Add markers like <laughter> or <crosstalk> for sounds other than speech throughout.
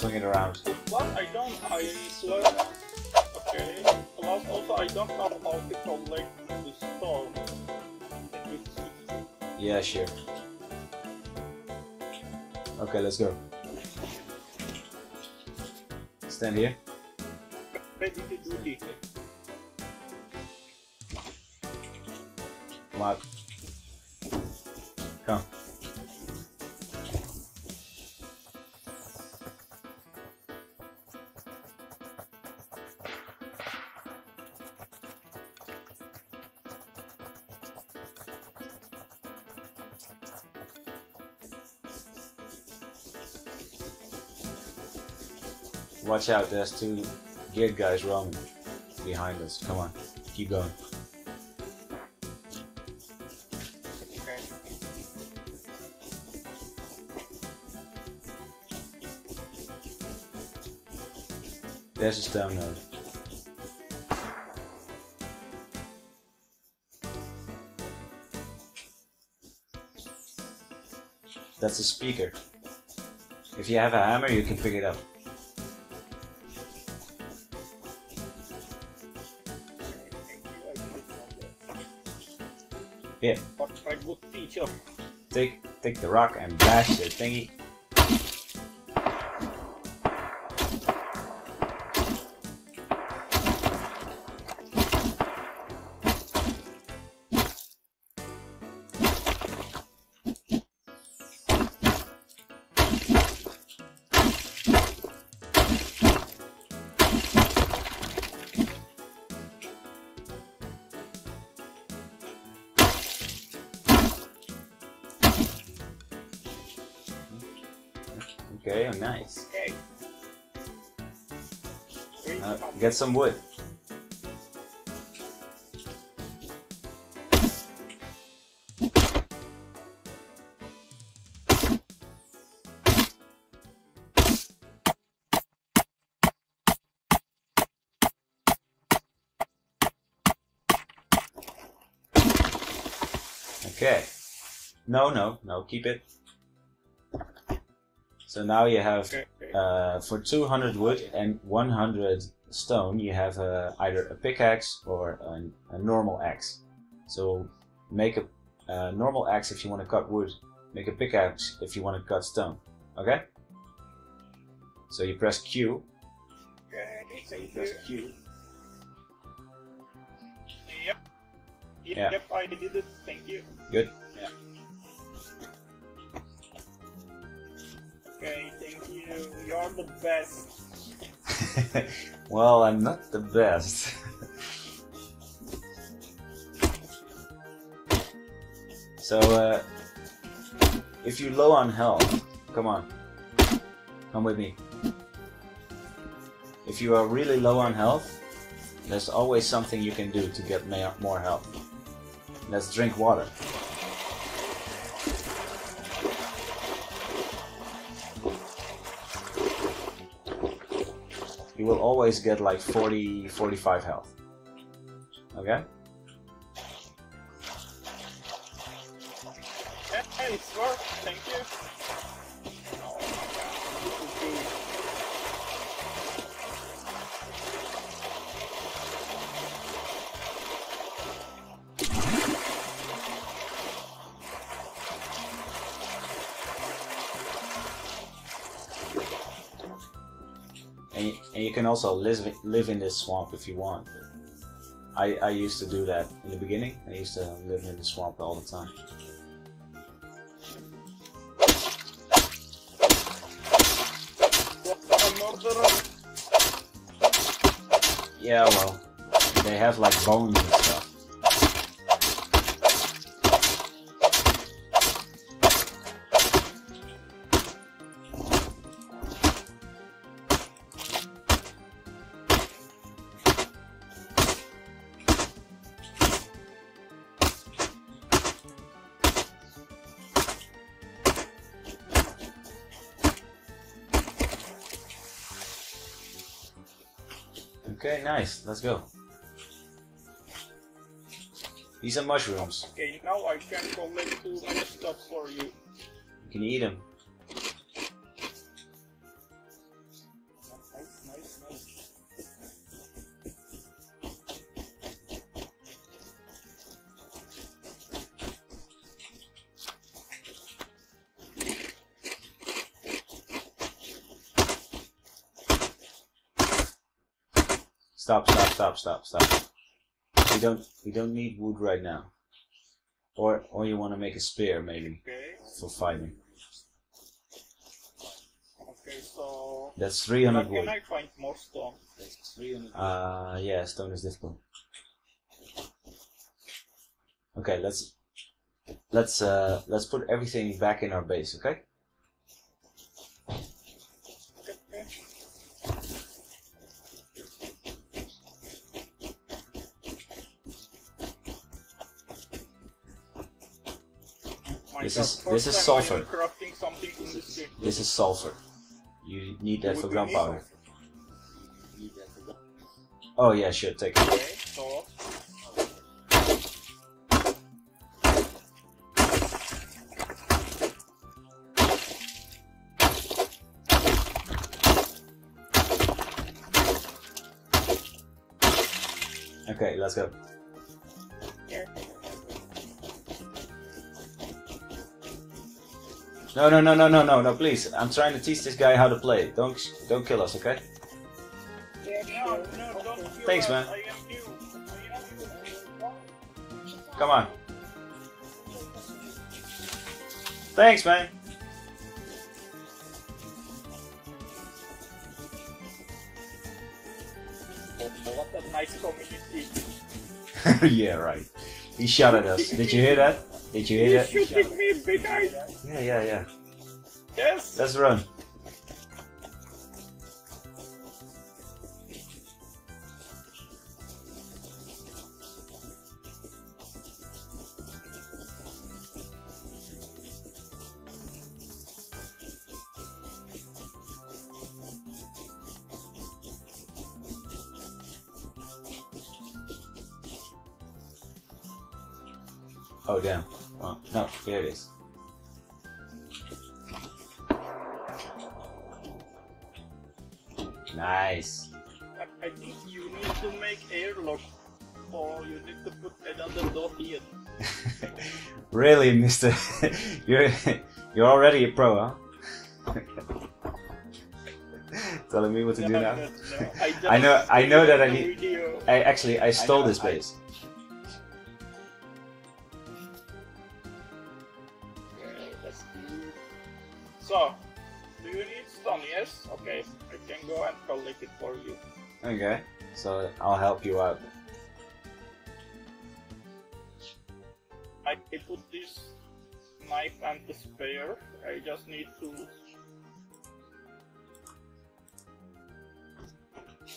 Swing it around. I don't. I swear. Okay. Plus, also, I don't know how to collect the stone. Yeah, sure. Okay, let's go. Stand here. Ready to do this. Come on. Watch out, there's two geared guys roaming behind us. Come on, keep going. Okay. There's a stone node. That's a speaker. If you have a hammer, you can pick it up. Yeah. But I teacher. Take take the rock and bash the thingy. Nice. Okay. Uh, get some wood. Okay. No, no, no, keep it. So now you have uh, for 200 wood and 100 stone, you have uh, either a pickaxe or a, a normal axe. So make a, a normal axe if you want to cut wood. Make a pickaxe if you want to cut stone. Okay? So you press Q. okay. So you press. Q. Yep. Yep, Yeah. yep, I did it. Thank you. Good. Okay, thank you. You're the best. <laughs> well, I'm not the best. <laughs> so, uh, if you're low on health, come on, come with me. If you are really low on health, there's always something you can do to get more health. Let's drink water. You will always get like 40, 45 health. Okay? You, can also live live in this swamp if you want. I I used to do that in the beginning. I used to live in the swamp all the time. Yeah, well, they have like bones and stuff. Okay, nice. Let's go. These are mushrooms. Okay, now I can collect too many stuff for you. You can eat them. Stop, stop, stop, stop, stop. We don't we don't need wood right now. Or or you want to make a spear maybe Okay. for fighting. Okay, so That's where 300 can. I find more stone? Uh yeah, stone is difficult. Okay, let's let's uh let's put everything back in our base, okay? Okay. This is- this is sulfur. I'm crafting something in this. This is sulfur. You need that for gunpowder. Oh yeah, sure, take it. Okay, so Okay, let's go. No, no, no, no, no, no, no, please. I'm trying to teach this guy how to play. Don't don't kill us, okay? No, no, don't Thanks, man. Come on. Thanks, man. What a nice community. yeah, right. He shot at us. Did you hear that? Did you hear that? shooting me behind. Yeah, yeah, yeah. Yes. Let's run. Oh damn. No, here it is. Nice. I- I think you need to make airlock, or you need to put another door here. <laughs> really, Mister? <laughs> you're you're already a pro, huh? <laughs> Telling me what to do now. no. I, I know- I know that I need- I actually I stole know, this I- base. Okay, Yes. Okay, I can go and collect it for you. Okay, so I'll help you out. I put this knife and the spear. I just need to.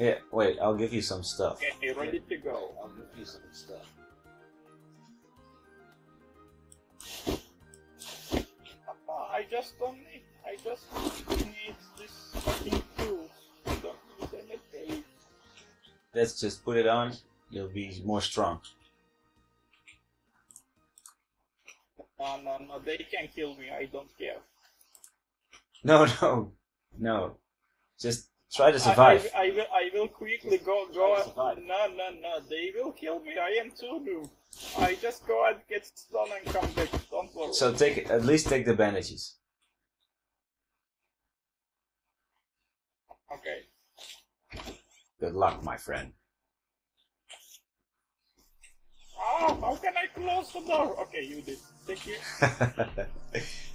Yeah, wait, I'll give you some stuff. Okay, ready to go. I'll give you some stuff. I just don't need. I just need this fucking tools. I don't need anything. Let's just put it on. You'll be more strong. No, no, no. They can kill me. I don't care. No, <laughs> no, no. Just try to survive. I, I, will. I will quickly go. Go. No, no, no. They will kill me. I am too new. I just go and get stone and come back. Don't worry. So take at least take the bandages. Okay. Good luck, my friend. Oh, how can I close the door? Okay, you did. Thank you. <laughs>